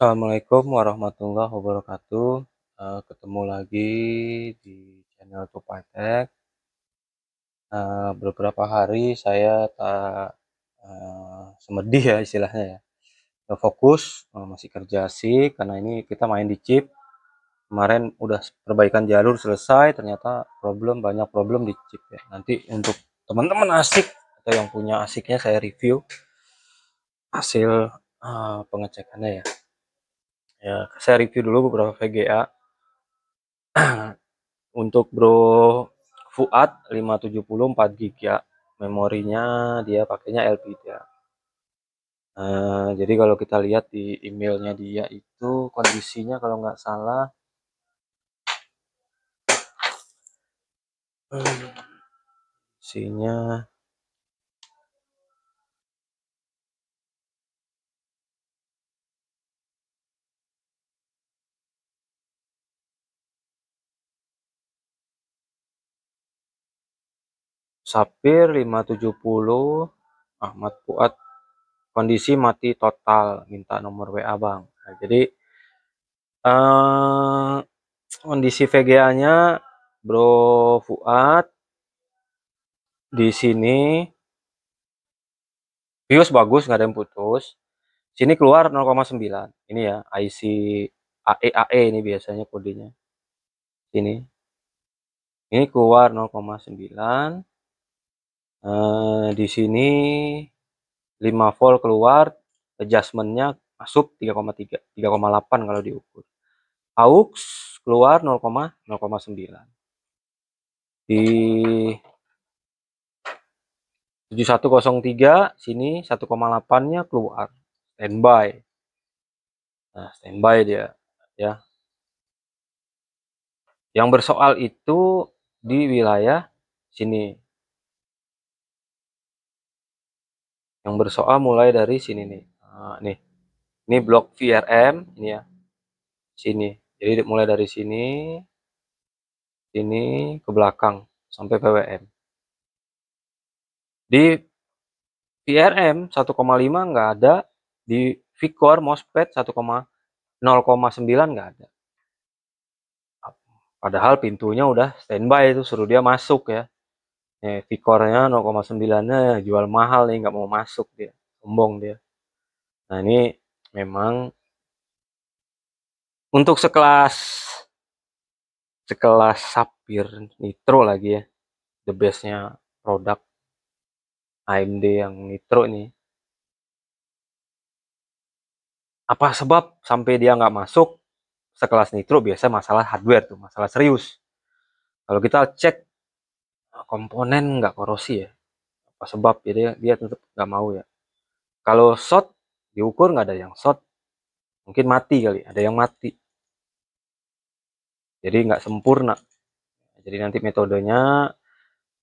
Assalamualaikum warahmatullahi wabarakatuh. Uh, ketemu lagi di channel Tupai Tech. Uh, beberapa hari saya tak uh, semedih ya istilahnya ya. Fokus, masih kerja sih karena ini kita main di chip. Kemarin udah perbaikan jalur selesai, ternyata problem banyak problem di chip ya. Nanti untuk teman-teman asik atau yang punya asiknya saya review hasil uh, pengecekannya ya ya saya review dulu beberapa VGA untuk Bro Fuad 570 4 GB ya. Memorinya dia pakainya LPDDR ya. uh, jadi kalau kita lihat di emailnya dia itu kondisinya kalau nggak salah. Hmm, Sapir 570 Ahmad Fuad. Kondisi mati total minta nomor WA Bang. Nah, jadi eh, kondisi VGA nya Bro Fuad di sini. BIOS bagus nggak ada yang putus. Sini keluar 0,9 ini ya IC AE AE ini biasanya kodenya sini. Ini keluar 0,9 Uh, di sini 5 volt keluar, adjustmentnya masuk 3,3, 3,8 kalau diukur. AUX keluar 0,09. Di 7103 sini 1,8-nya keluar standby. Nah, standby dia ya. Yang bersoal itu di wilayah sini yang bersoal mulai dari sini nih. Nah, nih. Ini blok VRM ini ya. Sini. Jadi mulai dari sini sini ke belakang sampai PWM di VRM 1,5 nggak ada di Vicor MOSFET 1,0,9 nggak ada. Padahal pintunya udah standby itu suruh dia masuk ya Eh, Vicornya 0,9-nya jual mahal nih, nggak mau masuk dia, sombong dia. Nah ini memang untuk sekelas sekelas Sapir Nitro lagi ya, the bestnya produk AMD yang Nitro ini. Apa sebab sampai dia nggak masuk sekelas Nitro biasa masalah hardware tuh, masalah serius. Kalau kita cek komponen nggak korosi ya apa sebab jadi dia tetap nggak mau ya. Kalau shot diukur nggak ada yang shot mungkin mati kali ada yang mati. Jadi nggak sempurna. Jadi nanti metodenya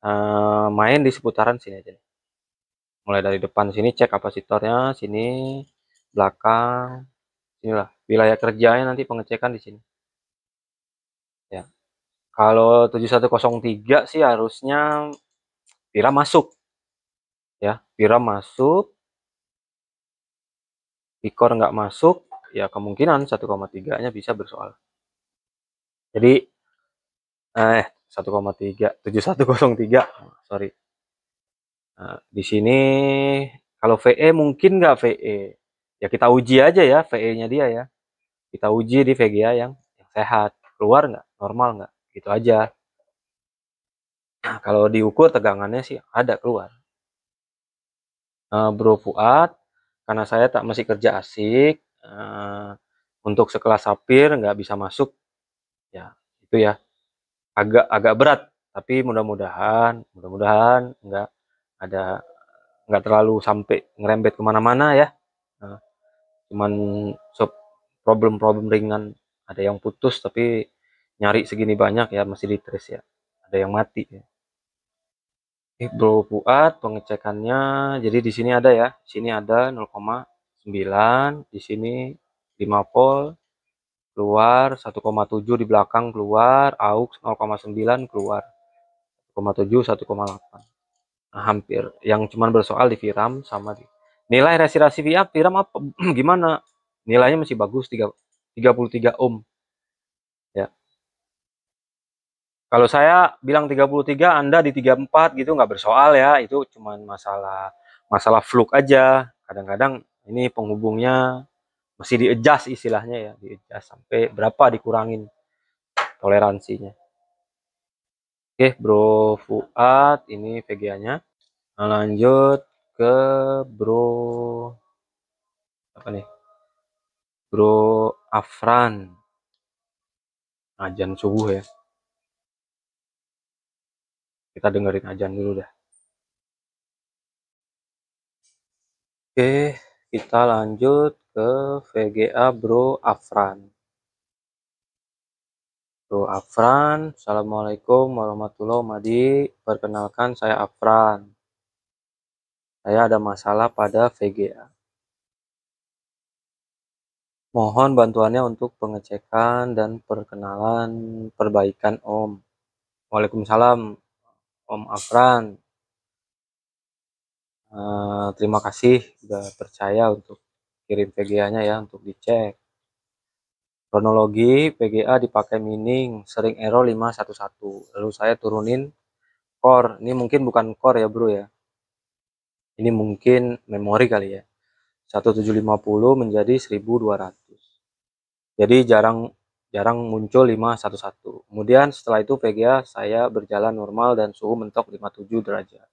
uh, main di seputaran sini aja mulai dari depan sini cek kapasitornya sini belakang inilah wilayah kerjanya nanti pengecekan di sini. ya kalau 7103 sih harusnya Pira masuk. Ya, Pira masuk. Pikor nggak masuk, ya kemungkinan 1,3-nya bisa bersoal. Jadi eh 1,3 7103 sorry. Nah, di sini kalau VE mungkin nggak VE. Ya kita uji aja ya VE-nya dia ya. Kita uji di VGA yang, yang sehat. Keluar nggak? Normal nggak? Gitu aja. Nah, kalau diukur tegangannya sih ada keluar. Uh, bro Fuad karena saya tak masih kerja asik uh, untuk sekelas sapir nggak bisa masuk. Ya itu ya. Agak agak berat tapi mudah-mudahan mudah-mudahan nggak ada nggak terlalu sampai ngerembet ke mana-mana ya. Nah, cuman problem-problem ringan ada yang putus tapi nyari segini banyak ya masih di trace ya. Ada yang mati ya. Oke, bro Fuad pengecekannya jadi di sini ada ya. Sini ada 0,9 di sini 5 volt keluar 1,7 di belakang keluar aux 0,9 keluar 1,7 1,8 nah, hampir yang cuman bersoal di VRAM sama di nilai resi resi VIA VRAM apa? Gimana? Nilainya masih bagus 3, 33 ohm ya kalau saya bilang 33 Anda di 34 gitu nggak bersoal ya. Itu cuman masalah masalah fluk aja. Kadang-kadang ini penghubungnya masih di adjust istilahnya ya di adjust sampai berapa dikurangin toleransinya. Oke bro Fuad ini VGA nya nah, lanjut ke bro apa nih? Bro Afran. Ajan subuh ya kita dengerin ajan dulu dah. Oke kita lanjut ke VGA Bro Afran. Bro Afran Assalamualaikum warahmatullahi wabarakatuh. Perkenalkan saya Afran. Saya ada masalah pada VGA Mohon bantuannya untuk pengecekan dan perkenalan perbaikan Om. Waalaikumsalam Om Afran. Uh, terima kasih sudah percaya untuk kirim VGA-nya ya untuk dicek. Kronologi VGA dipakai mining, sering error 511. Lalu saya turunin core. Ini mungkin bukan core ya, Bro ya. Ini mungkin memori kali ya. 1750 menjadi 1200 jadi jarang jarang muncul 511 kemudian setelah itu VGA saya berjalan normal dan suhu mentok 57 derajat.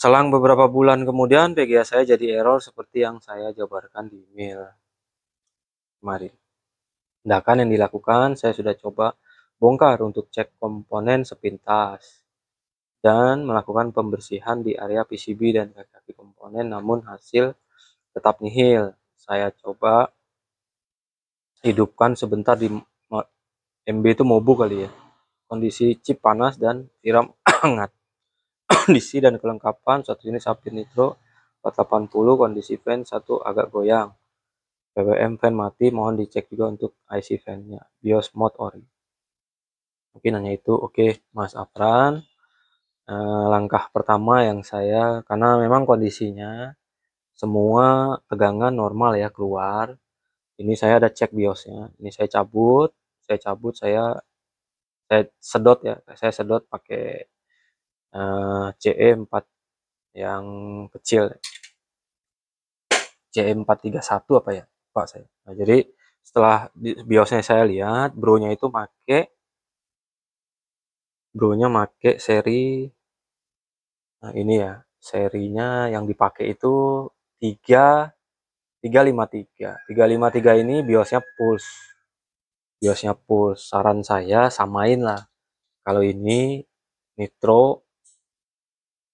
Selang beberapa bulan kemudian VGA saya jadi error seperti yang saya jabarkan di email kemarin. Tindakan yang dilakukan saya sudah coba bongkar untuk cek komponen sepintas dan melakukan pembersihan di area PCB dan kaki-kaki komponen namun hasil tetap nihil. Saya coba hidupkan sebentar di MB itu mobu kali ya. Kondisi chip panas dan tiram hangat. Kondisi dan kelengkapan satu jenis sapir nitro 480 kondisi fan satu agak goyang. PWM fan mati mohon dicek juga untuk IC fan-nya. BIOS mode ori. Mungkin hanya itu. Oke, Mas Afran. Eh, langkah pertama yang saya karena memang kondisinya semua tegangan normal ya keluar ini saya ada cek biosnya. Ini saya cabut saya cabut saya saya sedot ya. Saya sedot pakai uh, CE4 yang kecil. CE431 apa ya? Pak saya. Nah, jadi setelah biosnya saya lihat bronya itu make bronya make seri Nah, ini ya, serinya yang dipakai itu 3 353. 353 ini biosnya pulse. Biosnya pulse. Saran saya samain lah. Kalau ini nitro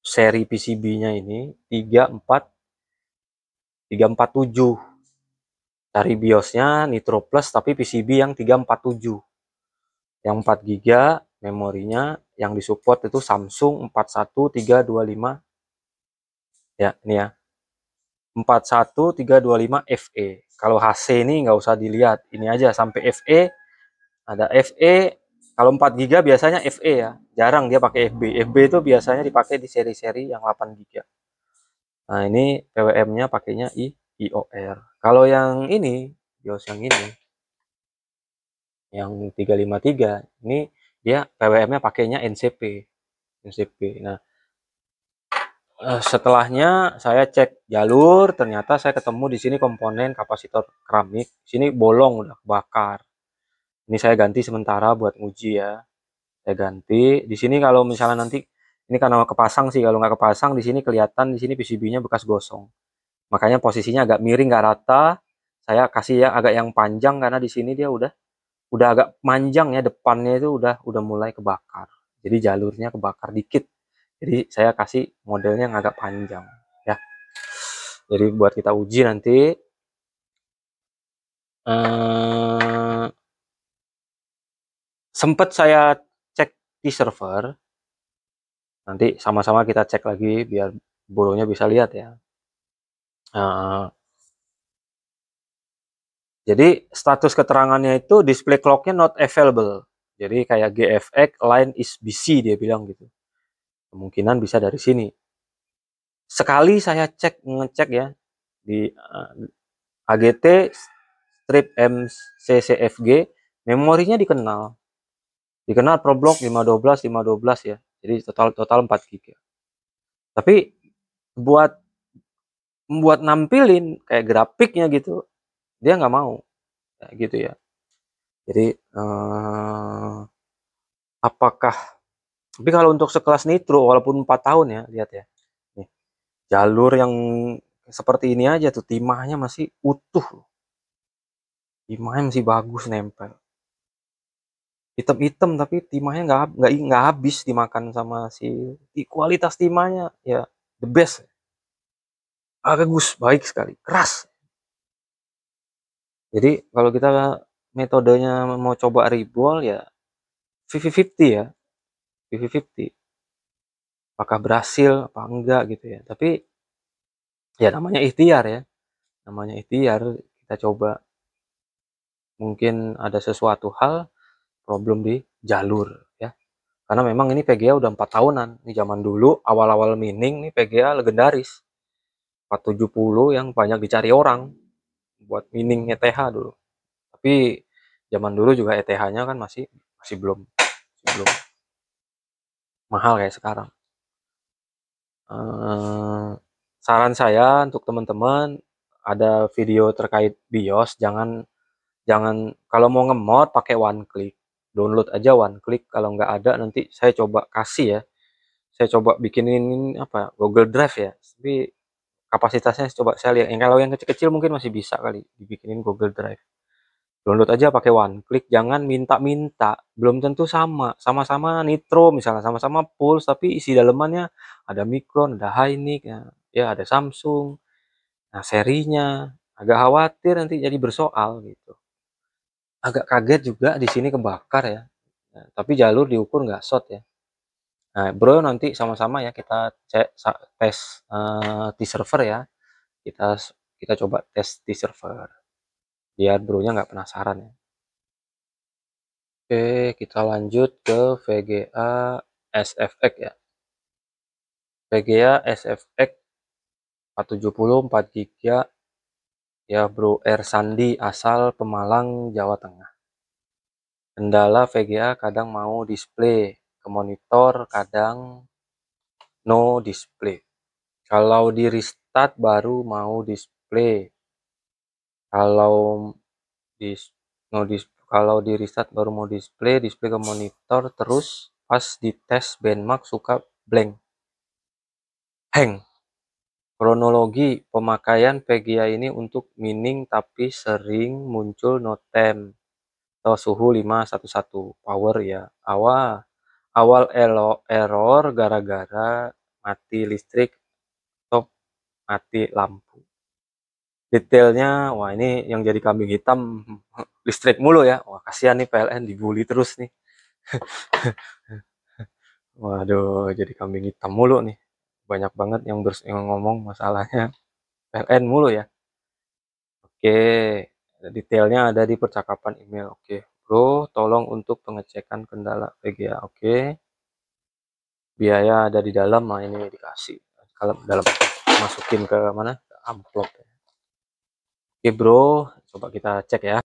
seri PCB-nya ini 34 347. Cari biosnya nitro plus tapi PCB yang 347. Yang 4 GB memorinya yang disupport itu Samsung 41325 ya ini ya 41325 FE kalau HC ini nggak usah dilihat. Ini aja sampai FE ada FE kalau 4 GB biasanya FE ya. Jarang dia pakai FB FB itu biasanya dipakai di seri-seri yang 8 GB nah ini PWM nya pakainya I IOR kalau yang ini BIOS yang ini yang 353 ini dia PWM-nya pakainya NCP NCP nah eh, setelahnya saya cek jalur ternyata saya ketemu di sini komponen kapasitor keramik. Sini bolong udah bakar ini saya ganti sementara buat uji ya. Saya ganti. Di sini kalau misalnya nanti ini karena kepasang sih kalau nggak kepasang di sini kelihatan di sini PCB-nya bekas gosong. Makanya posisinya agak miring nggak rata. Saya kasih ya agak yang panjang karena di sini dia udah udah agak panjang ya depannya itu udah udah mulai kebakar. Jadi jalurnya kebakar dikit jadi saya kasih modelnya yang agak panjang ya jadi buat kita uji nanti eh, sempat saya cek di server nanti sama-sama kita cek lagi biar boronya bisa lihat ya uh, jadi status keterangannya itu display clocknya not available. Jadi kayak GFX line is busy dia bilang gitu. Kemungkinan bisa dari sini. Sekali saya cek ngecek ya di uh, AGT strip MCCFG memorinya dikenal. Dikenal ProBlock 512 512 ya jadi total total 4 GB tapi buat buat nampilin kayak grafiknya gitu dia nggak mau ya, gitu ya. Jadi eh, apakah tapi kalau untuk sekelas Nitro walaupun 4 tahun ya lihat ya. Nih jalur yang seperti ini aja tuh timahnya masih utuh timahnya masih bagus nempel. Hitam-hitam tapi timahnya nggak habis dimakan sama si kualitas timahnya. Ya the best. Bagus baik sekali keras. Jadi kalau kita metodenya mau coba ribual ya 50-50 ya 50-50 apakah berhasil apa enggak gitu ya tapi ya namanya ikhtiar ya namanya ikhtiar kita coba mungkin ada sesuatu hal problem di jalur ya. Karena memang ini PGA udah empat tahunan. Ini zaman dulu awal-awal mining nih PGA legendaris. 470 yang banyak dicari orang buat mining ETH dulu. Tapi zaman dulu juga ETH-nya kan masih masih belum masih belum mahal kayak sekarang. Uh, saran saya untuk teman-teman ada video terkait BIOS jangan jangan kalau mau ngemod pakai one click. Download aja one click kalau nggak ada nanti saya coba kasih ya. Saya coba bikinin apa Google Drive ya. Tapi kapasitasnya coba saya lihat. Yang kalau yang kecil-kecil mungkin masih bisa kali dibikinin Google Drive download aja pakai one click jangan minta-minta belum tentu sama sama-sama Nitro misalnya sama-sama Pulse tapi isi dalemannya ada Micron ada Hynix ya, ya ada Samsung nah serinya agak khawatir nanti jadi bersoal gitu agak kaget juga di sini kebakar ya. Nah, tapi jalur diukur nggak shot ya. Nah, bro nanti sama-sama ya kita cek tes uh, di server ya. Kita kita coba tes di server. Biar bro-nya nggak penasaran ya. Oke, kita lanjut ke VGA SFX ya. VGA SFX 470 4 GB Ya Bro R Sandi asal Pemalang, Jawa Tengah. Kendala VGA kadang mau display ke monitor, kadang no display. Kalau di restart baru mau display. Kalau di no dis kalau di restart baru mau display, display ke monitor terus pas di tes benchmark suka blank. Hang. Kronologi pemakaian PGA ini untuk mining tapi sering muncul notem atau suhu 511 power ya. Awal awal error gara-gara mati listrik atau mati lampu. Detailnya, wah ini yang jadi kambing hitam listrik mulu ya. Wah kasihan nih PLN dibully terus nih. Waduh, jadi kambing hitam mulu nih. Banyak banget yang, yang ngomong masalahnya. PLN mulu ya. Oke detailnya ada di percakapan email. Oke bro tolong untuk pengecekan kendala VGA oke. Biaya ada di dalam nah ini dikasih. Kalau dalam masukin ke mana? Ke amplop ya. Oke bro coba kita cek ya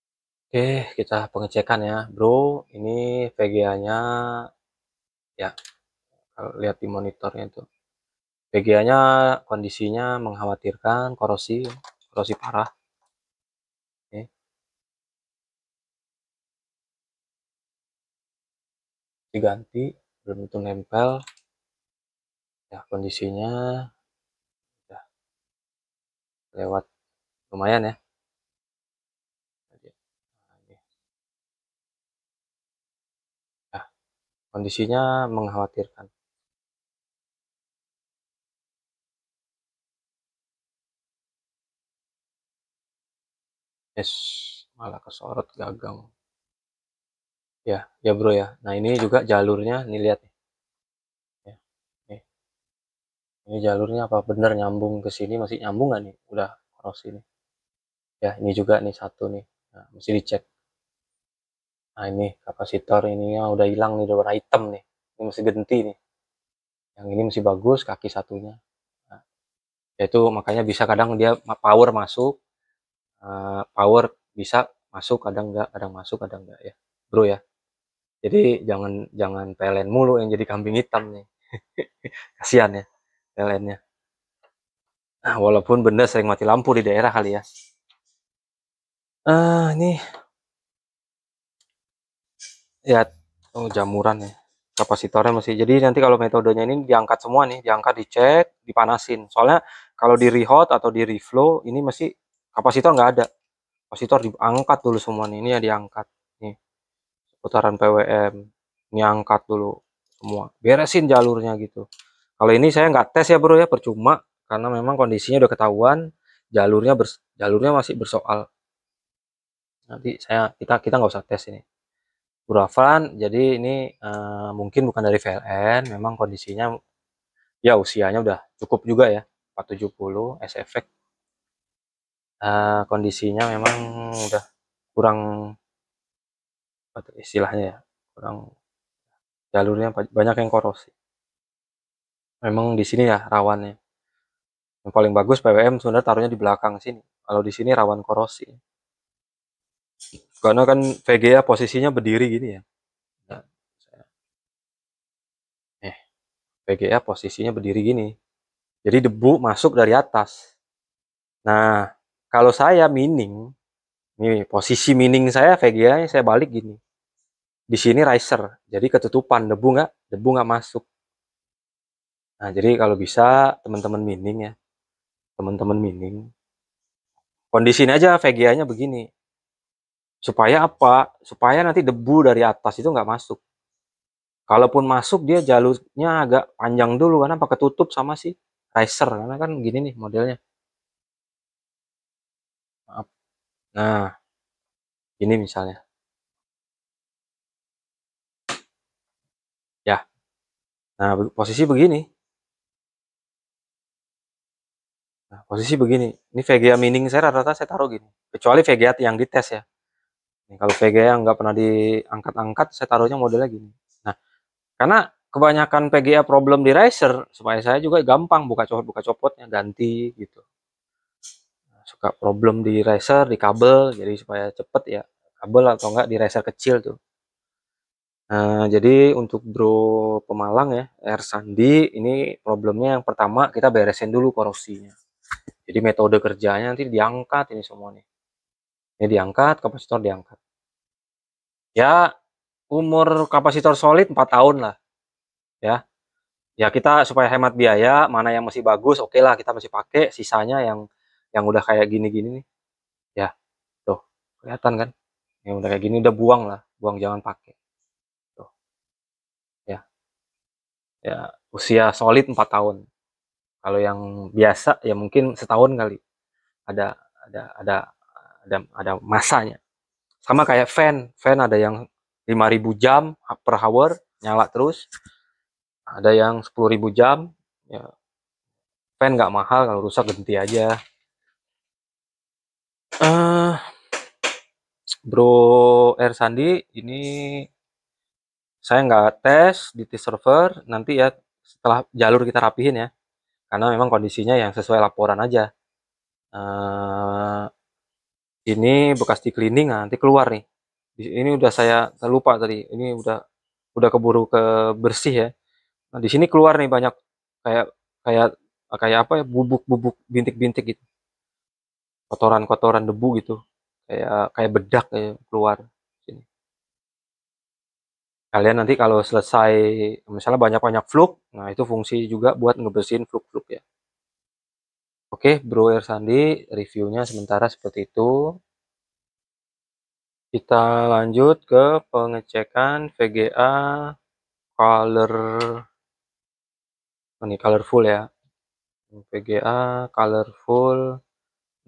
oke kita pengecekan ya bro ini VGA nya ya kalau lihat di monitornya itu VGA-nya kondisinya mengkhawatirkan korosi, korosi parah. Diganti, belum itu nempel. Ya, kondisinya ya, lewat lumayan ya. Ya, kondisinya mengkhawatirkan. es malah kesorot gagang. Ya ya bro ya. Nah ini juga jalurnya nih lihat nih. Ya ini jalurnya apa bener nyambung ke sini masih nyambung nggak nih? Udah cross ini. Ya ini juga nih satu nih. Nah, mesti dicek nah ini kapasitor ininya udah hilang nih udah warna hitam nih. Ini mesti ganti nih. Yang ini masih bagus kaki satunya. Nah, itu makanya bisa kadang dia power masuk uh, power bisa masuk kadang enggak kadang masuk kadang enggak ya. Bro ya. Jadi jangan jangan PLN mulu yang jadi kambing hitam nih. Kasihan ya PLN-nya. Nah, walaupun benda sering mati lampu di daerah kali ya. Ah uh, ini ya oh jamuran ya. Kapasitornya masih jadi nanti kalau metodenya ini diangkat semua nih diangkat dicek dipanasin. Soalnya kalau di rehot atau di reflow ini masih kapasitor nggak ada. Kapasitor diangkat dulu semua nih ini ya diangkat nih. Putaran PWM ini dulu semua. Beresin jalurnya gitu. Kalau ini saya nggak tes ya bro ya. Percuma karena memang kondisinya udah ketahuan jalurnya bers jalurnya masih bersoal. Nanti saya kita kita nggak usah tes ini Burafan jadi ini uh, mungkin bukan dari VLN memang kondisinya ya usianya udah cukup juga ya 470 S efek. Uh, kondisinya memang udah kurang istilahnya ya kurang jalurnya banyak yang korosi. Memang di sini ya rawannya. Yang paling bagus PWM sebenarnya taruhnya di belakang sini. Kalau di sini rawan korosi karena kan VGA posisinya berdiri gini ya. Nah, eh, VGA posisinya berdiri gini. Jadi debu masuk dari atas. Nah, kalau saya mining, nih posisi mining saya VGA saya balik gini. Di sini riser, jadi ketutupan debu nggak, debu nggak masuk. Nah, jadi kalau bisa teman-teman mining ya, teman-teman mining, kondisinya aja VGA-nya begini. Supaya apa? Supaya nanti debu dari atas itu nggak masuk. Kalaupun masuk dia jalurnya agak panjang dulu karena pakai tutup sama si riser karena kan gini nih modelnya. Maaf. Nah, ini misalnya. Ya. Nah, posisi begini. Nah, posisi begini. Ini VGA mining saya rata-rata saya taruh gini. Kecuali VGA yang dites ya. Nih, kalau VGA yang nggak pernah diangkat-angkat, saya taruhnya modelnya gini. Nah, karena kebanyakan PGA problem di riser, supaya saya juga gampang buka copot buka copotnya ganti gitu. Nah, suka problem di riser, di kabel, jadi supaya cepet ya kabel atau enggak di riser kecil tuh. Nah, jadi untuk bro pemalang ya, air sandi ini problemnya yang pertama kita beresin dulu korosinya. Jadi metode kerjanya nanti diangkat ini semua nih. Ini diangkat, kapasitor diangkat. Ya, umur kapasitor solid 4 tahun lah. Ya. Ya kita supaya hemat biaya, mana yang masih bagus, oke okay lah kita masih pakai, sisanya yang yang udah kayak gini-gini nih. Ya. Tuh, kelihatan kan? Yang udah kayak gini udah buang lah, buang jangan pakai. Tuh. Ya. Ya, usia solid 4 tahun. Kalau yang biasa ya mungkin setahun kali. Ada ada ada ada ada masanya. Sama kayak fan. Fan ada yang 5000 jam per hour nyala terus. Ada yang 10.000 jam ya. Fan nggak mahal kalau rusak ganti aja. Uh, bro Air Sandi ini saya nggak tes di test server. Nanti ya setelah jalur kita rapihin ya. Karena memang kondisinya yang sesuai laporan aja. Uh, ini bekas di cleaning nah, nanti keluar nih. Ini udah saya lupa tadi. Ini udah udah keburu ke bersih ya. Nah di sini keluar nih banyak kayak kayak kayak apa ya bubuk-bubuk bintik-bintik gitu. Kotoran-kotoran debu gitu. Kayak kayak bedak kayak keluar sini. Kalian nanti kalau selesai misalnya banyak-banyak fluk nah itu fungsi juga buat ngebersihin fluk-fluk ya Oke, Bro Sandi, reviewnya sementara seperti itu. Kita lanjut ke pengecekan VGA color ini colorful ya. VGA colorful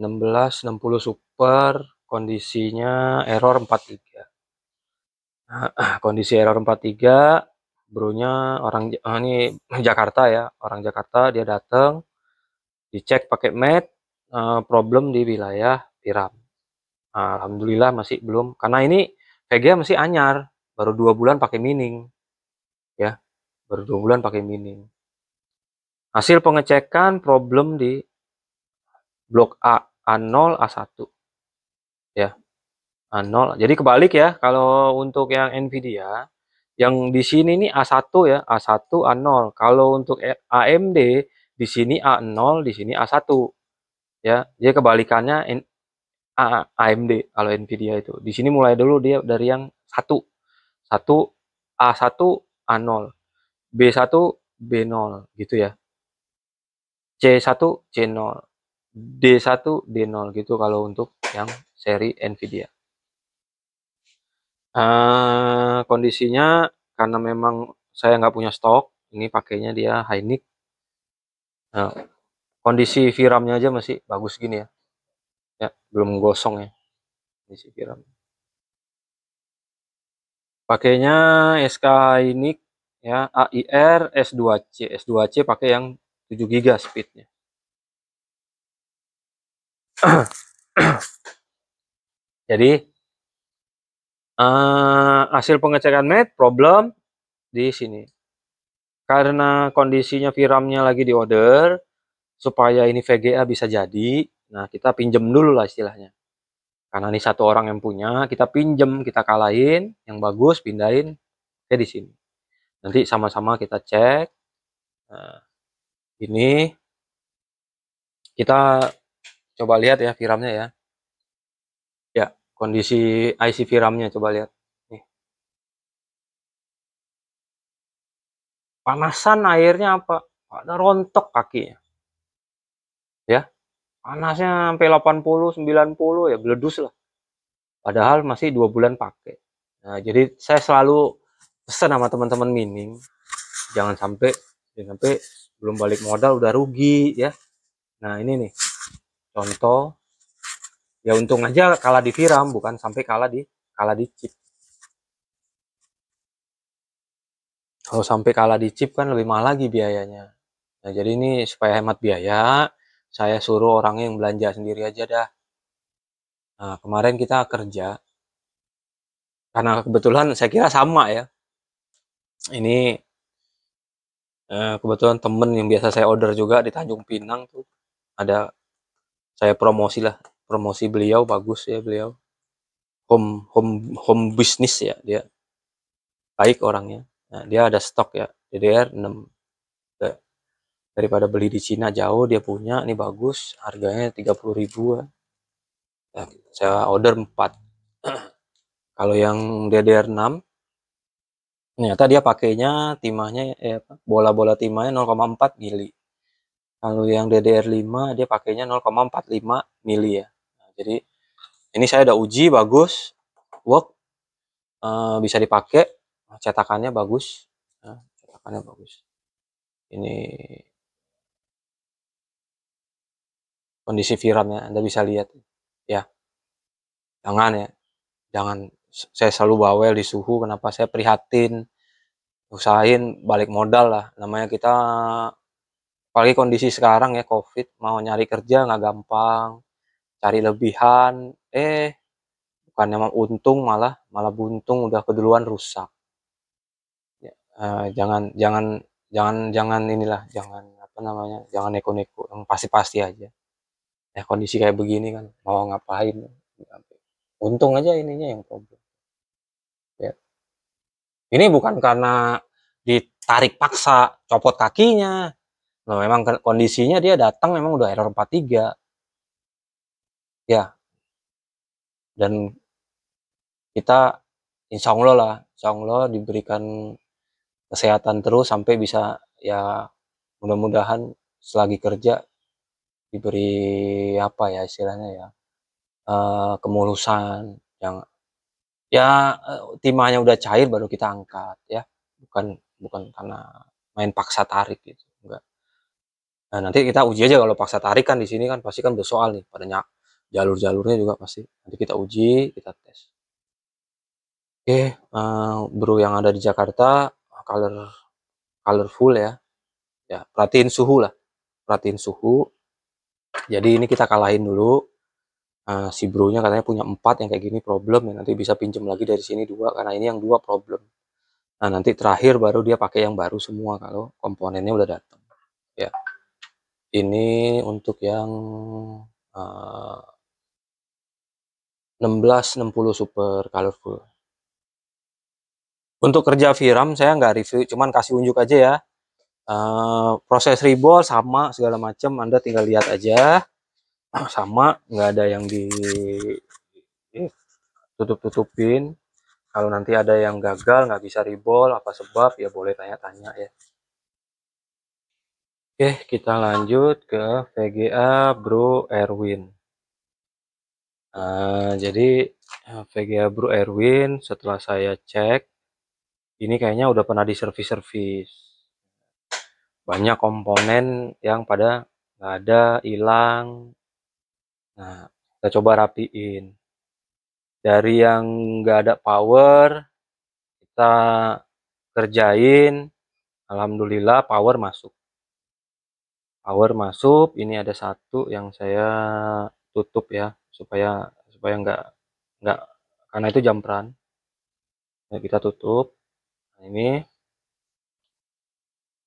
1660 super kondisinya error 43. Nah, kondisi error 43 bronya orang oh ini Jakarta ya, orang Jakarta dia datang dicek pakai mat uh, problem di wilayah Tiram. Alhamdulillah masih belum karena ini VGA masih anyar baru dua bulan pakai mining ya baru dua bulan pakai mining hasil pengecekan problem di blok A A0 A1 Ya. A0. Jadi kebalik ya, kalau untuk yang Nvidia, yang di sini nih A1 ya, A1, A0. Kalau untuk AMD, di sini A0, di sini A1. Ya, jadi kebalikannya A, AMD kalau Nvidia itu. Di sini mulai dulu dia dari yang 1. 1 A1 A0. B1 B0 gitu ya. C1 C0. D1 D0 gitu kalau untuk yang seri Nvidia. Uh, kondisinya karena memang saya nggak punya stok, ini pakainya dia Hynix. Nah, kondisi VRAM-nya aja masih bagus gini ya. Ya, belum gosong ya. Kondisi VRAM. Pakainya SK Hynix ya AIR S2C. S2C pakai yang 7 GB speednya. Jadi uh, hasil pengecekan MET problem di sini. Karena kondisinya VRAM-nya lagi di order, supaya ini VGA bisa jadi, nah kita pinjem dulu lah istilahnya. Karena ini satu orang yang punya, kita pinjem, kita kalahin, yang bagus pindahin ke di sini. Nanti sama-sama kita cek. Nah, ini kita coba lihat ya VRAM-nya ya. Ya, kondisi IC VRAM-nya coba lihat. Panasan airnya apa? Ada rontok kakinya. Ya. Panasnya sampai 80, 90 ya beledus lah. Padahal masih dua bulan pakai. Nah, jadi saya selalu pesan sama teman-teman mining jangan sampai jangan sampai belum balik modal udah rugi ya. Nah, ini nih contoh ya untung aja kalah di Viram bukan sampai kalah di kalah di chip kalau sampai kalah di chip kan lebih mahal lagi biayanya. Nah jadi ini supaya hemat biaya saya suruh orang yang belanja sendiri aja dah. Nah kemarin kita kerja. Karena kebetulan saya kira sama ya. Ini eh, kebetulan temen yang biasa saya order juga di Tanjung Pinang tuh. Ada saya promosi lah. Promosi beliau bagus ya beliau. Home home home bisnis ya dia. Baik orangnya nah, dia ada stok ya DDR 6 daripada beli di Cina jauh dia punya ini bagus harganya 30 ribu ya. saya order 4 kalau yang DDR 6 ternyata dia pakainya timahnya eh, bola-bola timahnya 0,4 mili kalau yang DDR5 dia pakainya 0,45 mili ya. Nah, jadi ini saya udah uji bagus, work, uh, bisa dipakai, cetakannya bagus, cetakannya bagus. Ini kondisi VRAM-nya Anda bisa lihat. Ya. Jangan ya, jangan saya selalu bawel di suhu kenapa? Saya prihatin. Usahain balik modal lah. Namanya kita apalagi kondisi sekarang ya covid mau nyari kerja nggak gampang. Cari lebihan. Eh bukannya mau untung malah malah buntung udah keduluan rusak uh, jangan jangan jangan jangan inilah jangan apa namanya jangan neko-neko yang pasti-pasti aja. Ya kondisi kayak begini kan mau ngapain? Untung aja ininya yang problem. Ya. Ini bukan karena ditarik paksa copot kakinya. Nah, memang kondisinya dia datang memang udah error 43. Ya. Dan kita insya Allah lah, insya Allah diberikan kesehatan terus sampai bisa ya mudah-mudahan selagi kerja diberi apa ya istilahnya ya uh, kemulusan yang ya uh, timahnya udah cair baru kita angkat ya bukan bukan karena main paksa tarik gitu enggak Nah, nanti kita uji aja kalau paksa tarik kan di sini kan pasti kan bersoal nih pada jalur-jalurnya juga pasti. Nanti kita uji, kita tes. Oke, uh, bro yang ada di Jakarta color colorful ya. Ya, perhatiin suhu lah. Perhatiin suhu. Jadi ini kita kalahin dulu. Uh, si bro-nya katanya punya empat yang kayak gini problem ya nanti bisa pinjam lagi dari sini dua karena ini yang dua problem. Nah, nanti terakhir baru dia pakai yang baru semua kalau komponennya udah datang. Ya ini untuk yang uh, 1660 super colorful untuk kerja VRAM saya nggak review cuman kasih unjuk aja ya. Uh, proses rebol sama segala macam Anda tinggal lihat aja. Sama nggak ada yang di tutup-tutupin. Kalau nanti ada yang gagal nggak bisa rebol apa sebab ya boleh tanya-tanya ya. Oke, kita lanjut ke VGA Bro Erwin. Uh, jadi VGA Bro Erwin setelah saya cek ini kayaknya udah pernah di servis-servis. Banyak komponen yang pada nggak ada, hilang. Nah, kita coba rapiin. Dari yang nggak ada power, kita kerjain. Alhamdulillah power masuk power masuk ini ada satu yang saya tutup ya supaya supaya enggak enggak karena itu jam peran nah, kita tutup nah, ini.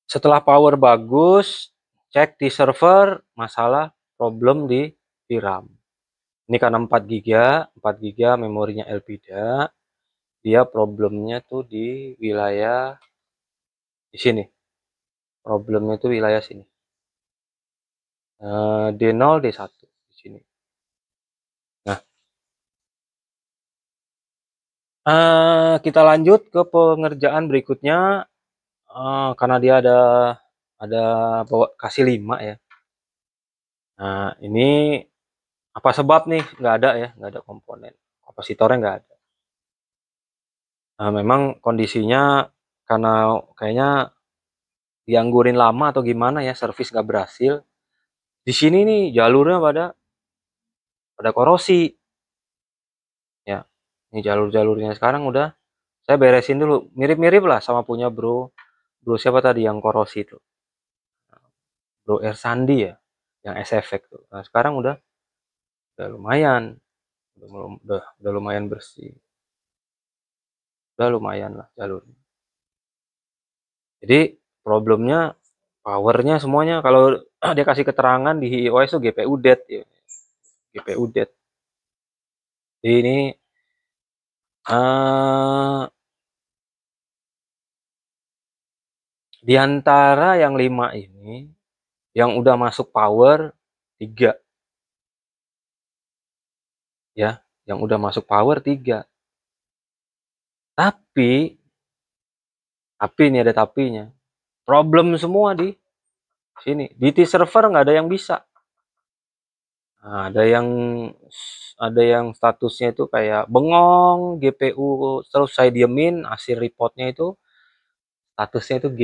Setelah power bagus cek di server masalah problem di VRAM ini karena 4 GB 4 GB memorinya LPDA dia problemnya tuh di wilayah di sini. Problemnya itu wilayah sini. Uh, D0, D1 di sini. Nah, uh, kita lanjut ke pengerjaan berikutnya, uh, karena dia ada ada bawa kasih 5 ya. Nah, ini apa sebab nih nggak ada ya, nggak ada komponen. Kapasitornya nggak ada. Nah, memang kondisinya karena kayaknya dianggurin lama atau gimana ya, servis nggak berhasil. Di sini nih jalurnya pada pada korosi. Ini jalur-jalurnya sekarang udah saya beresin dulu. Mirip-mirip lah sama punya bro. Bro siapa tadi yang korosi itu? Bro Ersandi ya, yang SFX tuh. Nah, sekarang udah udah lumayan. Udah, udah, udah lumayan bersih. Udah lumayan lah jalurnya. Jadi problemnya powernya semuanya kalau dia kasih keterangan di iOS itu GPU dead ya. GPU dead Jadi ini uh, di antara yang lima ini yang udah masuk power tiga. Ya yang udah masuk power tiga. Tapi tapi ini ada tapinya. Problem semua di sini. Di T server nggak ada yang bisa nah, ada yang ada yang statusnya itu kayak bengong GPU terus saya diemin hasil reportnya itu statusnya itu G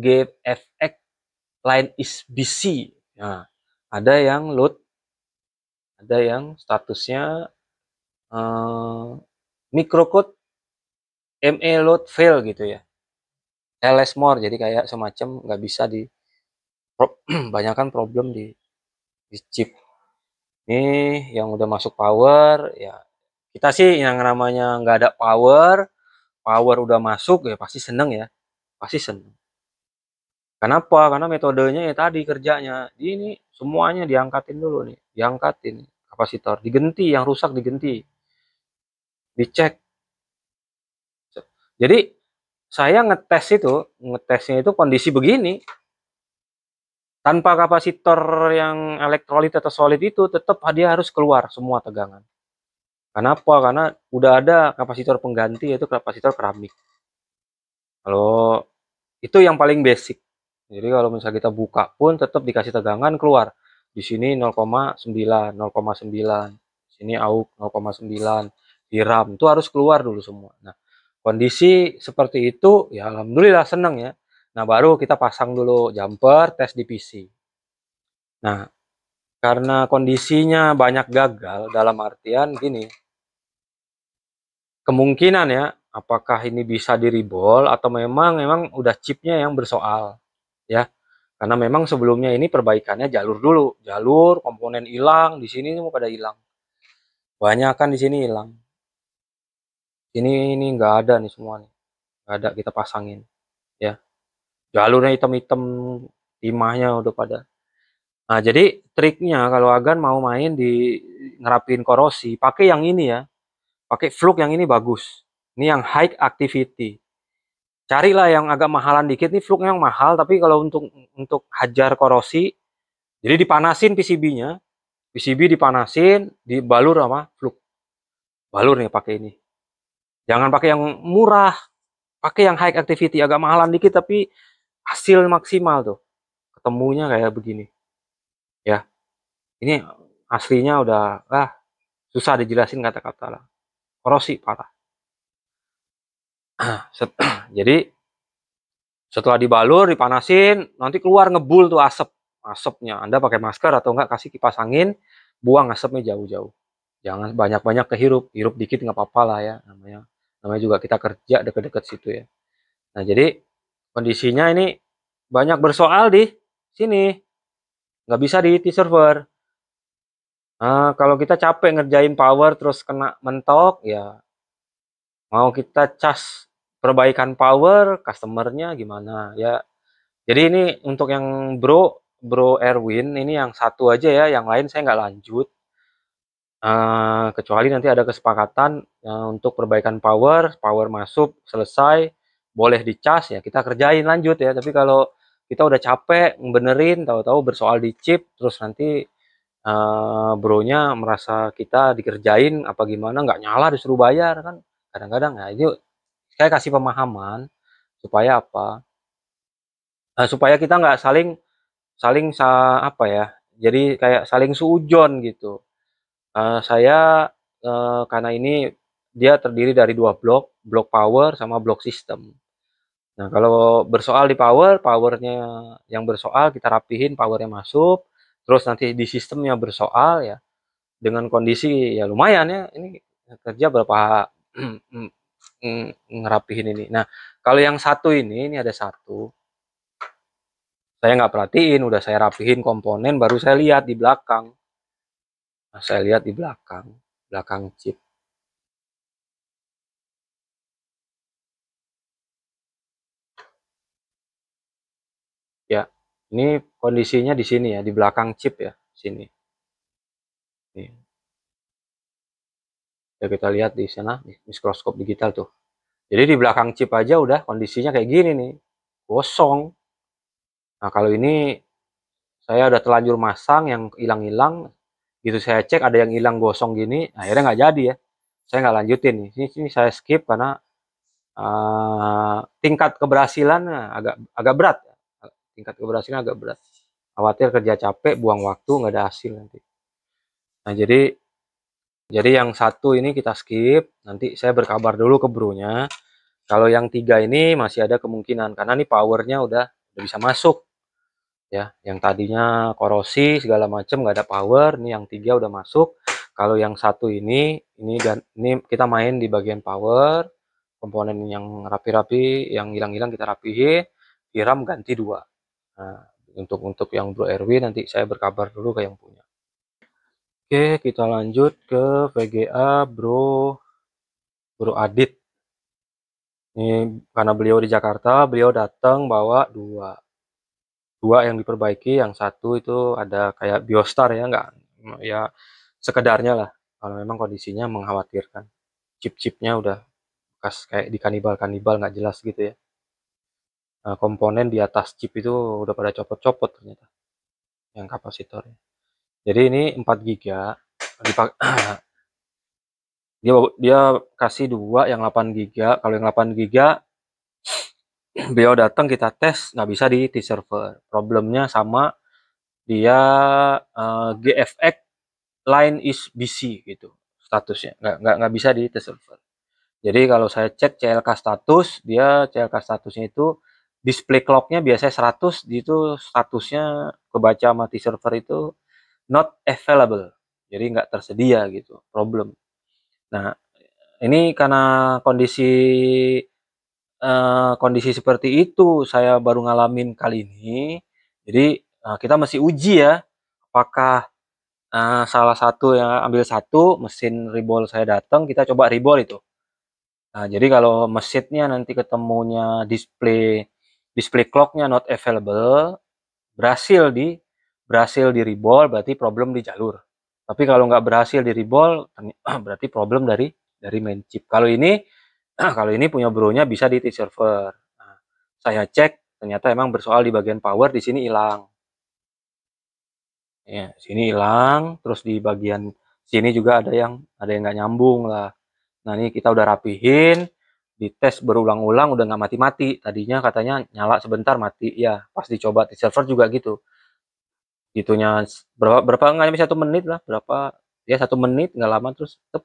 GFX line is busy nah ada yang load ada yang statusnya uh, microcode ME load fail gitu ya. Less more jadi kayak semacam nggak bisa di pro, banyakkan problem di di chip ini yang udah masuk power ya kita sih yang namanya nggak ada power power udah masuk ya pasti seneng ya pasti seneng. Kenapa? Karena metodenya ya tadi kerjanya ini semuanya diangkatin dulu nih diangkatin kapasitor digenti yang rusak digenti dicek. Jadi saya ngetes itu, ngetesnya itu kondisi begini. Tanpa kapasitor yang elektrolit atau solid itu, tetap dia harus keluar semua tegangan. Kenapa? Karena udah ada kapasitor pengganti yaitu kapasitor keramik. Kalau itu yang paling basic. Jadi kalau misalnya kita buka pun tetap dikasih tegangan keluar. Di sini 0,9, 0,9. Sini AUK 0,9. Di RAM itu harus keluar dulu semua. Nah, kondisi seperti itu ya alhamdulillah seneng ya nah baru kita pasang dulu jumper tes di PC nah karena kondisinya banyak gagal dalam artian gini. Kemungkinan ya apakah ini bisa diribol atau memang memang udah chipnya yang bersoal ya. Karena memang sebelumnya ini perbaikannya jalur dulu. Jalur komponen hilang di sini mau pada hilang. Banyak kan di sini hilang. Ini ini enggak ada nih semua nih. Nggak ada kita pasangin ya jalurnya hitam-hitam timahnya udah pada nah jadi triknya kalau agan mau main di ngerapin korosi, pakai yang ini ya. Pakai fluk yang ini bagus. Ini yang high activity. Carilah yang agak mahalan dikit nih fluknya yang mahal tapi kalau untuk untuk hajar korosi jadi dipanasin PCB-nya. PCB dipanasin, dibalur sama fluk. Balur nih pakai ini. Jangan pakai yang murah. Pakai yang high activity agak mahalan dikit tapi hasil maksimal tuh. Ketemunya kayak begini. Ya. Ini aslinya udah ah susah dijelasin kata-kata lah. Korosi parah. Jadi setelah dibalur, dipanasin, nanti keluar ngebul tuh asap asapnya. Anda pakai masker atau enggak kasih kipas angin, buang asapnya jauh-jauh. Jangan banyak-banyak kehirup, hirup dikit nggak apa-apa lah ya namanya. Namanya juga kita kerja deket-deket situ ya. Nah jadi kondisinya ini banyak bersoal di sini, nggak bisa di T-server. Nah, kalau kita capek ngerjain power terus kena mentok, ya mau kita cas perbaikan power, customernya gimana ya. Jadi ini untuk yang bro Bro Erwin ini yang satu aja ya, yang lain saya nggak lanjut. Uh, kecuali nanti ada kesepakatan uh, untuk perbaikan power, power masuk, selesai, boleh dicas ya, kita kerjain lanjut ya. Tapi kalau kita udah capek benerin, tahu-tahu bersoal di chip, terus nanti uh, bronya merasa kita dikerjain apa gimana, nggak nyala disuruh bayar kan. Kadang-kadang ya itu saya kasih pemahaman supaya apa? Uh, supaya kita nggak saling saling sa apa ya jadi kayak saling suujon gitu uh, saya uh, karena ini dia terdiri dari dua blok blok power sama blok sistem nah kalau bersoal di power powernya yang bersoal kita rapihin powernya masuk terus nanti di sistemnya bersoal ya dengan kondisi ya lumayan ya ini kerja berapa ngerapihin ini nah kalau yang satu ini ini ada satu saya nggak perhatiin, udah saya rapihin komponen, baru saya lihat di belakang. Nah, saya lihat di belakang, belakang chip. Ya, ini kondisinya di sini ya, di belakang chip ya, sini. Nih. Ya kita lihat di sana, mikroskop digital tuh. Jadi di belakang chip aja udah kondisinya kayak gini nih, kosong. Nah, kalau ini saya udah terlanjur masang yang hilang-hilang, gitu saya cek ada yang hilang gosong gini, akhirnya nggak jadi ya. Saya nggak lanjutin nih. Ini, ini saya skip karena uh, tingkat keberhasilan agak agak berat. Tingkat keberhasilan agak berat. Khawatir kerja capek, buang waktu, nggak ada hasil nanti. Nah, jadi jadi yang satu ini kita skip, nanti saya berkabar dulu ke brunya. Kalau yang tiga ini masih ada kemungkinan, karena ini powernya udah, udah bisa masuk ya yang tadinya korosi segala macam nggak ada power ini yang tiga udah masuk kalau yang satu ini ini dan ini kita main di bagian power komponen yang rapi-rapi yang hilang-hilang kita rapihin tiram ganti dua nah, untuk untuk yang Bro Erwin nanti saya berkabar dulu ke yang punya. Oke kita lanjut ke VGA Bro Bro Adit. Ini karena beliau di Jakarta beliau datang bawa dua dua yang diperbaiki. Yang satu itu ada kayak biostar ya nggak ya sekedarnya lah. Kalau memang kondisinya mengkhawatirkan. Chip-chipnya udah bekas kayak di kanibal-kanibal nggak jelas gitu ya nah, komponen di atas chip itu udah pada copot-copot ternyata yang kapasitornya. Jadi ini 4 giga dia dia kasih dua yang 8 giga. Kalau yang 8 giga beliau datang kita tes nggak bisa di T-server problemnya sama dia uh, eh, GFX line is busy gitu statusnya. Nggak nggak nggak bisa di T-server jadi kalau saya cek CLK status dia CLK statusnya itu display clocknya biasanya 100 itu statusnya kebaca sama T-server itu not available jadi nggak tersedia gitu problem nah ini karena kondisi uh, kondisi seperti itu saya baru ngalamin kali ini. Jadi uh, kita masih uji ya, apakah uh, salah satu yang ambil satu mesin ribol saya datang, kita coba ribol itu. Nah, jadi kalau mesinnya nanti ketemunya display display clocknya not available, berhasil di berhasil di ribol berarti problem di jalur. Tapi kalau nggak berhasil di reball, berarti problem dari dari main chip. Kalau ini kalau ini punya bronya bisa di T-server. Nah, saya cek ternyata emang bersoal di bagian power di sini hilang. Ya, sini hilang, terus di bagian sini juga ada yang ada yang nggak nyambung lah. Nah, ini kita udah rapihin, dites berulang-ulang udah nggak mati-mati. Tadinya katanya nyala sebentar mati. Ya, pas dicoba di server juga gitu. Gitunya berapa berapa nggak nyampe satu menit lah, berapa ya satu menit nggak lama terus tetap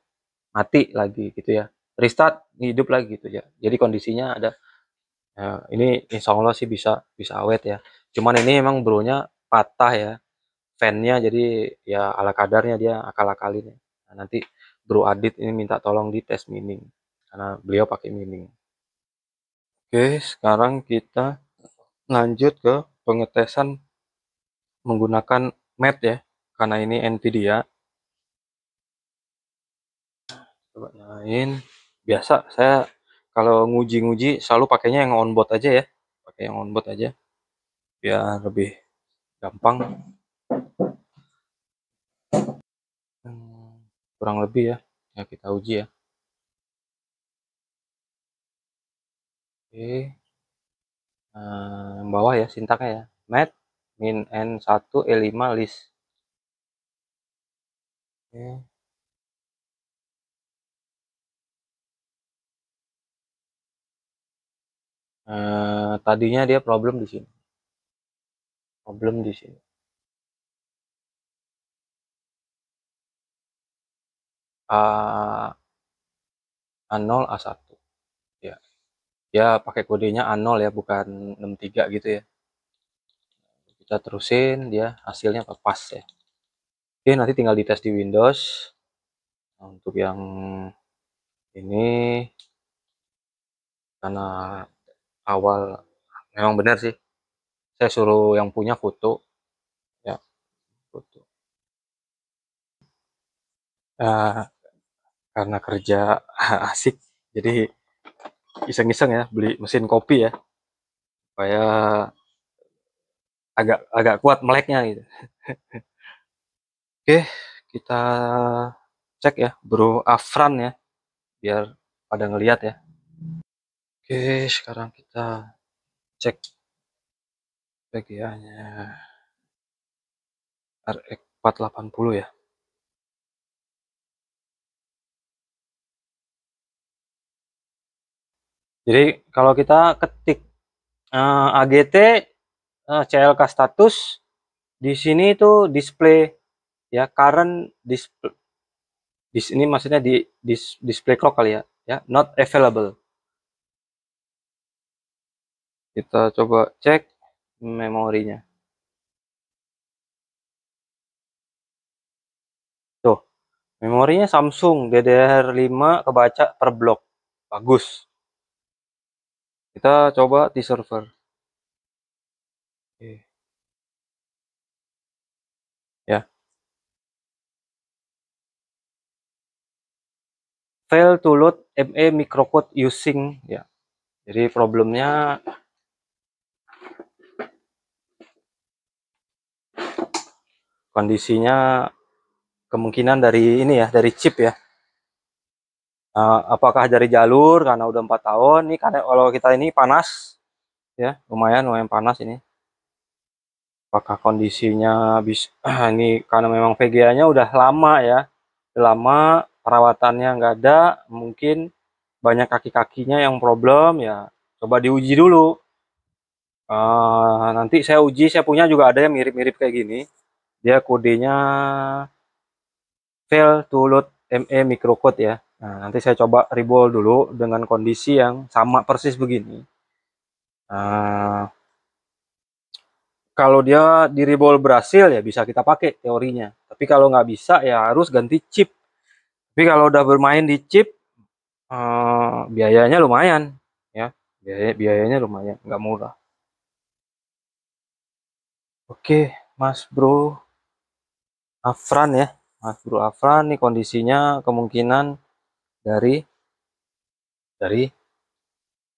mati lagi gitu ya. Restart hidup lagi gitu ya. Jadi kondisinya ada ya, ini insya Allah sih bisa bisa awet ya. Cuman ini emang bronya patah ya fan-nya jadi ya ala kadarnya dia akal-akalin ya. Nah, nanti Bro Adit ini minta tolong di tes mining karena beliau pakai mining. Oke, sekarang kita lanjut ke pengetesan menggunakan mat ya karena ini Nvidia. Coba nyalain. Biasa saya kalau nguji-nguji selalu pakainya yang onboard aja ya. Pakai yang onboard aja biar lebih gampang kurang lebih ya ya kita uji ya oke. Nah, yang bawah ya sintaknya ya. Mat min n1 e5 list. Oke. Uh, tadinya dia problem di sini. Problem di sini. A A0 A1 ya ya pakai kodenya A0 ya bukan 63 gitu ya. Kita terusin dia hasilnya pas ya. Oke nanti tinggal dites di Windows. Nah, untuk yang ini karena awal memang benar sih. Saya suruh yang punya foto. Ya foto. Uh, karena kerja asik jadi iseng-iseng ya beli mesin kopi ya. Supaya agak agak kuat meleknya gitu. Oke kita cek ya bro Afran ya biar pada ngelihat ya. Oke sekarang kita cek VGA-nya RX 480 ya Jadi kalau kita ketik uh, eh, AGT uh, eh, CLK status di sini itu display ya current display di sini maksudnya di dis, display clock kali ya ya not available. Kita coba cek memorinya. Tuh memorinya Samsung DDR5 kebaca per blok bagus kita coba di server. Oke. Ya. Fail to load ME microcode using ya. Jadi problemnya kondisinya kemungkinan dari ini ya, dari chip ya. Uh, apakah dari jalur? Karena udah empat tahun nih karena kalau kita ini panas ya lumayan lumayan panas ini. Apakah kondisinya bisa ini karena memang VGA-nya udah lama ya. Lama perawatannya nggak ada mungkin banyak kaki-kakinya yang problem ya. Coba diuji dulu. Uh, nanti saya uji saya punya juga ada yang mirip-mirip kayak gini. Dia kodenya fail to load ME microcode ya Nah, nanti saya coba reball dulu dengan kondisi yang sama persis begini. Nah, kalau dia di reball berhasil ya bisa kita pakai teorinya. Tapi kalau nggak bisa ya harus ganti chip. Tapi kalau udah bermain di chip, eh, biayanya lumayan, ya. Biaya biayanya lumayan, nggak murah. Oke, Mas Bro Afran ya, Mas Bro Afran nih kondisinya kemungkinan dari dari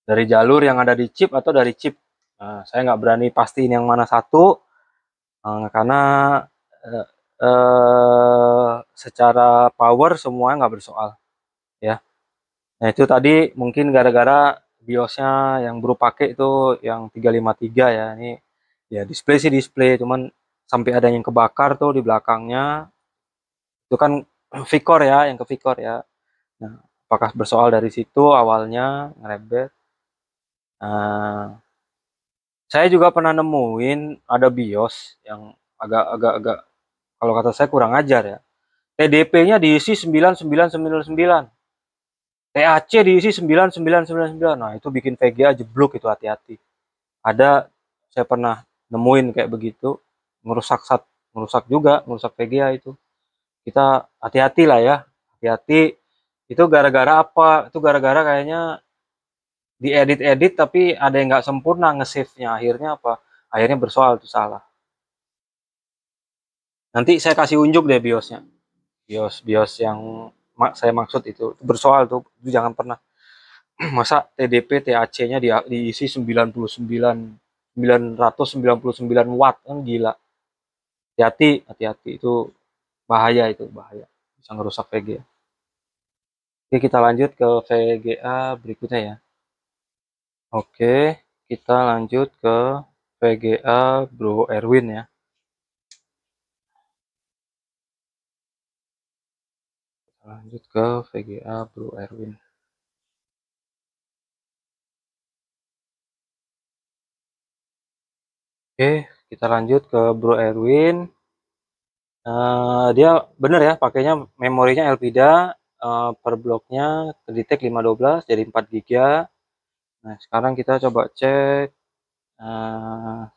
dari jalur yang ada di chip atau dari chip. Nah, saya nggak berani pastiin yang mana satu. Uh, karena uh, eh, secara power semua nggak bersoal ya. Nah itu tadi mungkin gara-gara biosnya yang bro pakai itu yang 353 ya. Ini ya display sih display cuman sampai ada yang kebakar tuh di belakangnya. Itu kan Vicor ya yang ke Vicor ya nah apakah bersoal dari situ awalnya ngerebet? Nah, saya juga pernah nemuin ada BIOS yang agak-agak agak kalau kata saya kurang ajar ya. TDP-nya diisi 9999 TAC diisi 9999 nah itu bikin VGA jeblok itu hati-hati. Ada saya pernah nemuin kayak begitu merusak sat merusak juga merusak VGA itu. Kita hati-hati lah ya hati-hati itu gara-gara apa? Itu gara-gara kayaknya diedit-edit tapi ada yang nggak sempurna nge-save-nya akhirnya apa? Akhirnya bersoal itu salah. Nanti saya kasih unjuk deh biosnya. Bios bios yang saya maksud itu. Bersoal tuh itu jangan pernah. Masa TDP TAC-nya di, diisi 99 999 watt. Kan gila. Hati-hati hati-hati. Itu bahaya itu bahaya. Bisa ngerusak VGA oke kita lanjut ke VGA berikutnya ya. Oke kita lanjut ke VGA Bro Erwin ya. Lanjut ke VGA Bro Erwin. Oke, kita lanjut ke Bro Erwin. Uh, dia bener ya, pakainya memorinya Elpida uh, per bloknya kedetek 512 jadi 4 GB. Nah, sekarang kita coba cek uh,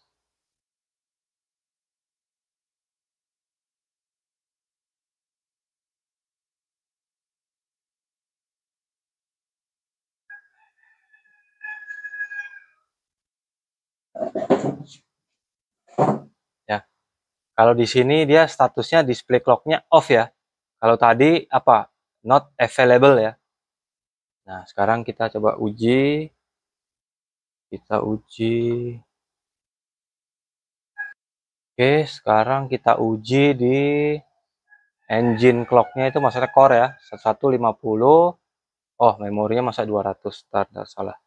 Kalau di sini dia statusnya display clocknya off ya. Kalau tadi apa? Not available ya. Nah, sekarang kita coba uji. Kita uji. Oke, sekarang kita uji di engine clocknya itu maksudnya core ya. 1150. Oh, memorinya masa 200. Start, salah.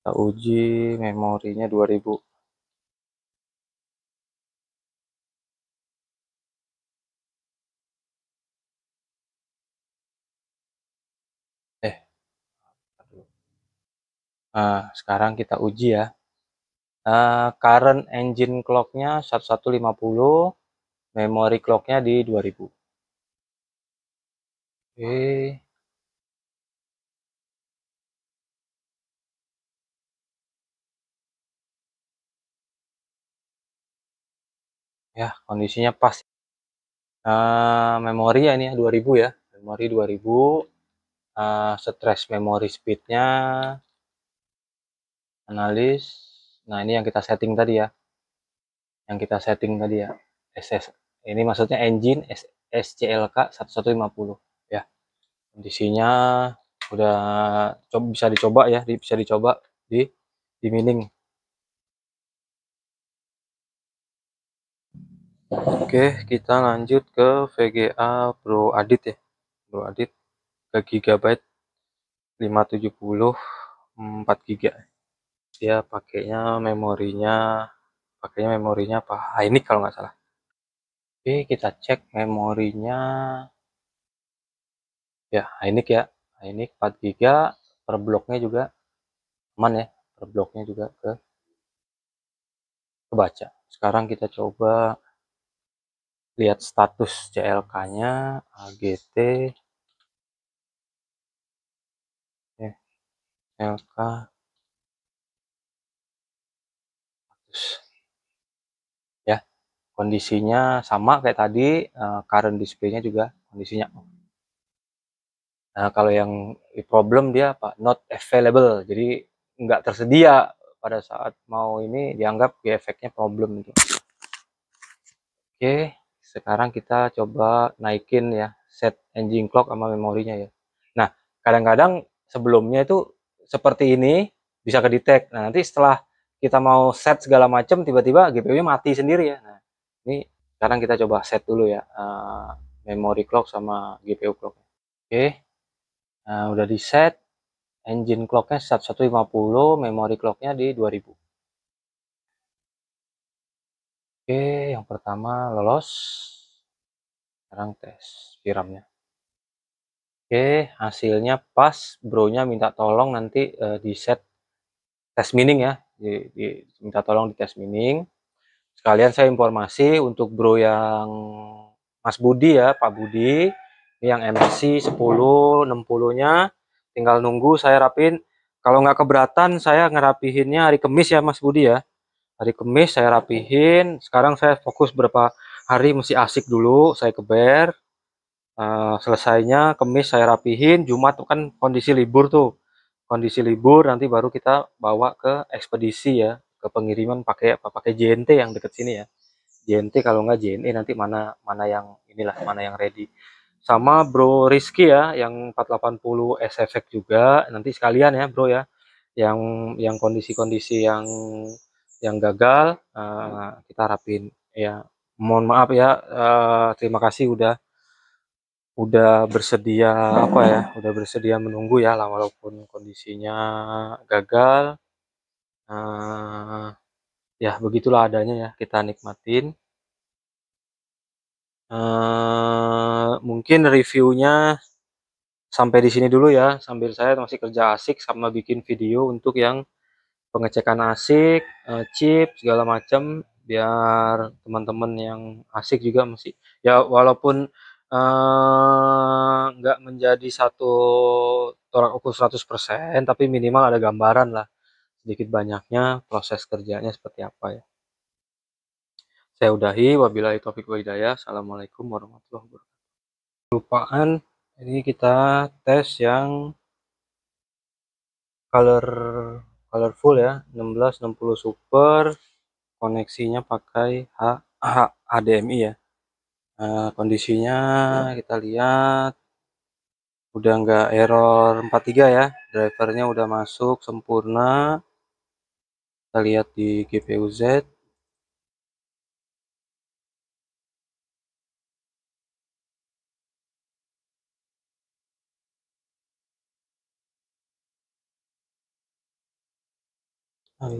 Kita uji memorinya 2000. Nah, sekarang kita uji ya. Uh, current engine clocknya 1150, memory clocknya di 2000. Oke. Ya, kondisinya pas. Uh, memori ya ini ya 2000 ya, memori 2000. Uh, stress memory speednya analis. Nah ini yang kita setting tadi ya. Yang kita setting tadi ya. SS ini maksudnya engine SCLK 1150 ya. Kondisinya udah coba bisa dicoba ya bisa dicoba di di mining Oke, kita lanjut ke VGA Pro Adit ya. Pro Adit ke gigabyte 570 4 GB dia pakainya memorinya pakainya memorinya apa? Ah, ini kalau nggak salah. Oke kita cek memorinya. Ya ini ya. Ini 4 GB per bloknya juga. Aman ya per bloknya juga ke kebaca. Sekarang kita coba lihat status CLK nya AGT CLK ya kondisinya sama kayak tadi uh, current displaynya juga kondisinya. Nah kalau yang problem dia apa? Not available. Jadi nggak tersedia pada saat mau ini dianggap ya efeknya problem itu. Oke sekarang kita coba naikin ya set engine clock sama memorinya ya. Nah kadang-kadang sebelumnya itu seperti ini bisa kedetek nah nanti setelah kita mau set segala macam tiba-tiba GPU-nya mati sendiri ya. Nah, ini sekarang kita coba set dulu ya uh, memory clock sama GPU clock oke okay. nah, udah di set engine clocknya 1150 memory clocknya di 2000 oke yang pertama lolos sekarang tes VRAM-nya Oke, hasilnya pas. Bro-nya minta tolong nanti uh, di set tes mining ya. Di, di, minta tolong di tes mining. Sekalian saya informasi untuk bro yang Mas Budi ya, Pak Budi. Yang MSC 10, 60-nya. Tinggal nunggu saya rapin. Kalau nggak keberatan, saya ngerapihinnya hari Kamis ya Mas Budi ya. Hari Kamis saya rapihin. Sekarang saya fokus berapa hari mesti asik dulu. Saya keber uh, selesainya kemis saya rapihin Jumat kan kondisi libur tuh kondisi libur nanti baru kita bawa ke ekspedisi ya ke pengiriman pakai apa pakai JNT yang deket sini ya. JNT kalau nggak JNE nanti mana mana yang inilah mana yang ready. Sama bro Rizky ya yang 480 SFX juga nanti sekalian ya bro ya yang yang kondisi-kondisi yang yang gagal uh, kita rapin ya mohon maaf ya uh, terima kasih udah udah bersedia apa ya udah bersedia menunggu ya lah walaupun kondisinya gagal. Uh, ya begitulah adanya ya kita nikmatin. Uh, mungkin reviewnya sampai di sini dulu ya sambil saya masih kerja asik sama bikin video untuk yang pengecekan asik uh, chip segala macam biar teman-teman yang asik juga masih ya walaupun nggak uh, menjadi satu tolak ukur 100% tapi minimal ada gambaran lah sedikit banyaknya proses kerjanya seperti apa ya. Saya udahi wabillahi taufiq wa hidayah. Assalamualaikum warahmatullahi wabarakatuh. Lupaan ini kita tes yang color colorful ya 1660 super koneksinya pakai H, H HDMI ya Nah, kondisinya kita lihat. Udah nggak error 43 ya. Drivernya udah masuk sempurna. Kita lihat di GPU Z.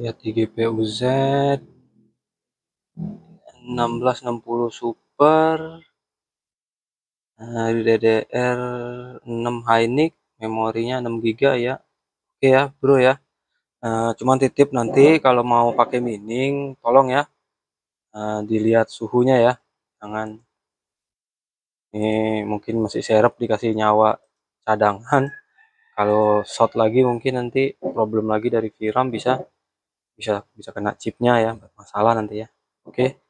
Lihat di GPU Z. 1660 super super nah, DDR6 Hynix memorinya 6 GB ya. Oke ya bro ya. Uh, cuman titip nanti kalau mau pakai mining tolong ya. Uh, dilihat suhunya ya. Jangan. Ini mungkin masih serep dikasih nyawa cadangan. Kalau short lagi mungkin nanti problem lagi dari VRAM bisa bisa bisa kena chipnya ya. Masalah nanti ya. Oke.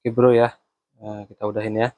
Oke bro ya Nah, kita udahin ya